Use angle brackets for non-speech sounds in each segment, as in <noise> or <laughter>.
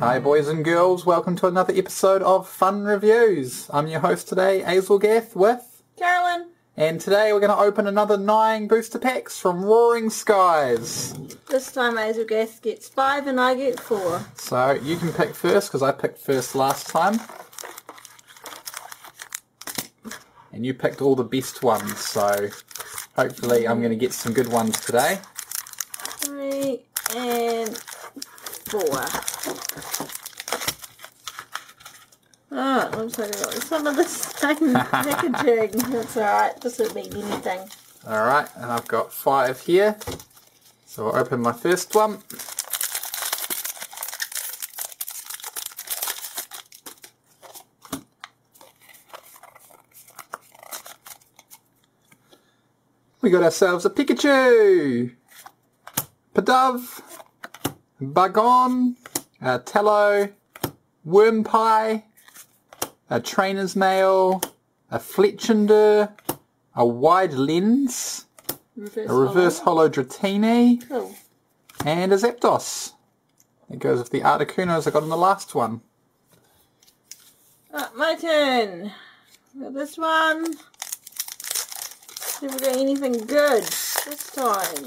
Hi boys and girls, welcome to another episode of Fun Reviews. I'm your host today, Azelgath with, Carolyn, and today we're going to open another nine booster packs from Roaring Skies. this time Azelgath gets five and I get four. So you can pick first because I picked first last time. And you picked all the best ones, so hopefully I'm going to get some good ones today. Three and four. Oh, it looks like I got some of the same <laughs> packaging. That's alright, this would mean anything. Alright, and I've got five here. So I'll open my first one. We got ourselves a Pikachu, Pidove, Bagon, a Taillow, Wurmple, a Trainer's Mail, a Fletchinder, a Wide Lens, Reverse a Reverse Hollow Dratini, Cool. and a Zapdos. It goes with the Articunos I got in the last one. Ah, my turn. Got this one. See if we got anything good this time.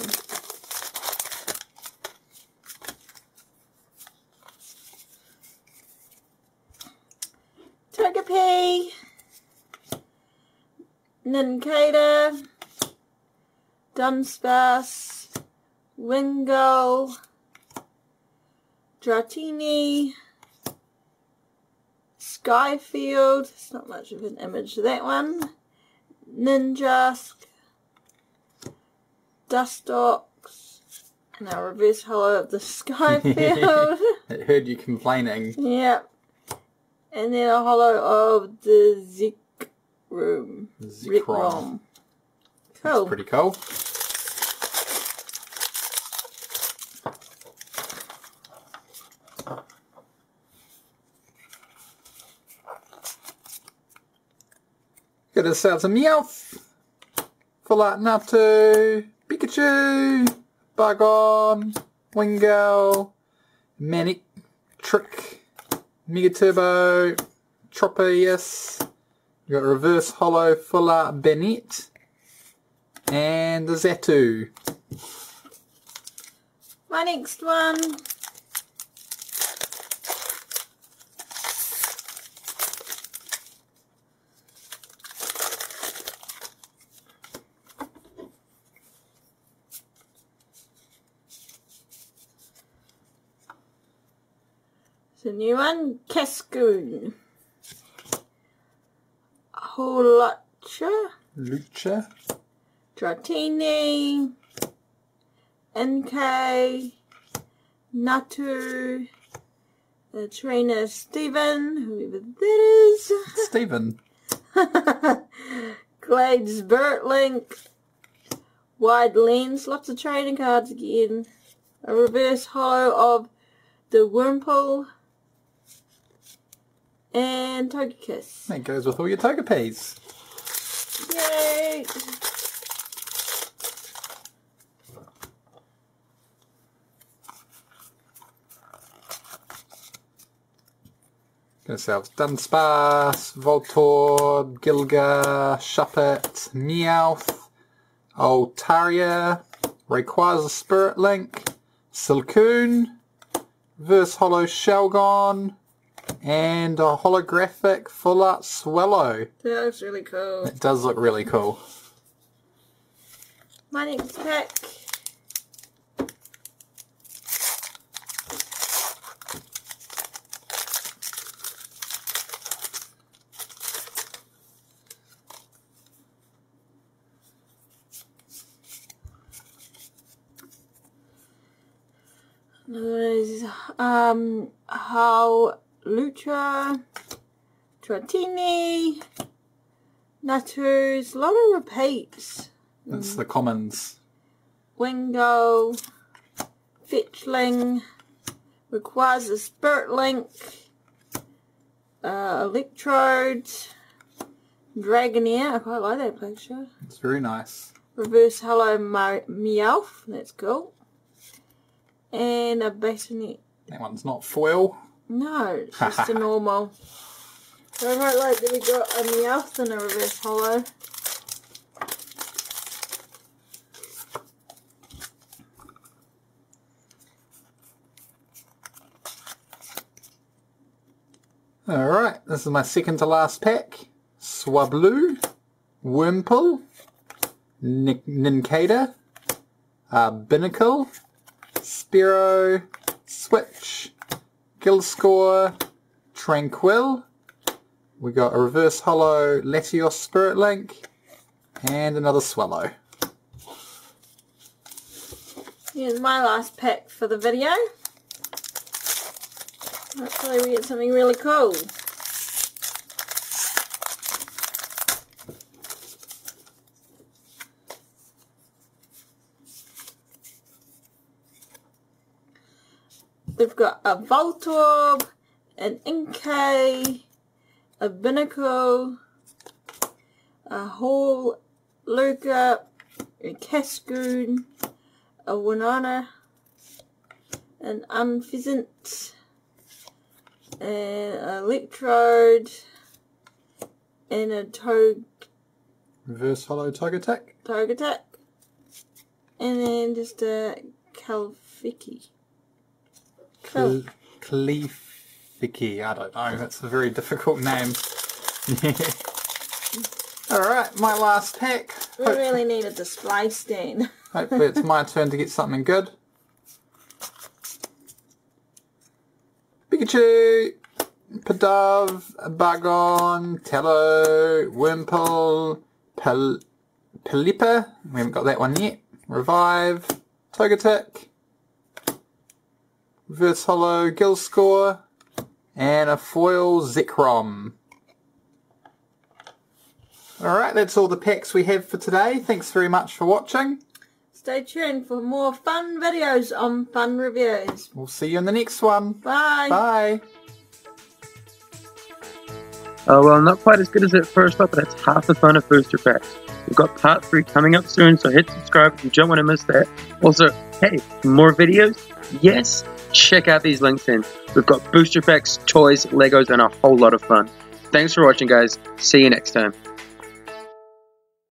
Nincada. Dunsparce. Wingull. Dratini. Skyfield. It's not much of an image of that one. Ninjask. Dustox. And our reverse hollow of the <laughs> Skyfield. It <laughs> heard you complaining. yep. And then a hollow of the Room. Zekrom. Cool. Um, oh. Pretty cool. Got ourselves a Meowth, Full Art Natu, Pikachu, Bagon, Wingull, Manic, Trick, Mega Turbo, Tropius, you got Reverse Hollow Full Art Bennett, and the Xatu. My next one. It's a new one, Cascoon. Holacha, Lucha, Dratini, Inkay, Natu, the trainer Steven, whoever that is, Steven, <laughs> Glades Bertlink, Wide Lens, lots of trading cards again, a reverse hollow of the Wurmple, and Togekiss. that goes with all your Togepes. Yay! Got ourselves Dunsparce, Voltorb, Gilga, Shuppet, Meowth, Altaria, Rayquaza Spirit Link, Silcoon, Verse Hollow Shelgon, and a holographic Full Art Swellow. That looks really cool. It does look really cool. My next pack. There's um how Lucha, Dratini, Natus, a lot of repeats. That's the commons. Wingull, Fletchling, requires a Spirit Link, uh, Electrode, Dragonair, I quite like that picture. It's very nice. Reverse Hello Ma- Meowth, that's cool. And a Bassinet. That one's not foil. No, it's just a <laughs> normal. I quite like that we got a Meowth and a reverse hollow. Alright, this is my second to last pack. Swablu, Wurmple, Nin Nincada, uh, Binacle, Spearow, Switch, Gilscore, Tranquill. We got a reverse hollow Latios Spirit Link, and another Swellow. Here's my last pack for the video. Hopefully we get something really cool. We've got a Voltorb, an Inkay, a Binacle, a Hall, Luca, a Cascoon, a Winona, an Unfezant, an Electrode, and a Tog Reverse hollow Togetic. Togetic, and then just a Calfiki. Cleefiki, I don't know, that's a very difficult name. <laughs> Alright, my last pack. we Hope- really need a display stand. <laughs> Hopefully it's my turn to get something good. Pikachu, Pidove, Bagon, Taillow, Wimple, Pel Pelipper, we haven't got that one yet, Revive, Togetic, Reverse Hollow, Gilscore, and a foil Zekrom. Alright, that's all the packs we have for today. Thanks very much for watching. Stay tuned for more fun videos on Fun Reviews. We'll see you in the next one. Bye. Bye. Oh well, not quite as good as that first lot, but that's half the fun of booster packs. We've got part three coming up soon, so hit subscribe if you don't want to miss that. Also, hey, more videos? Yes? Check out these links in. We've got booster packs, toys, Legos, and a whole lot of fun. Thanks for watching, guys. See you next time.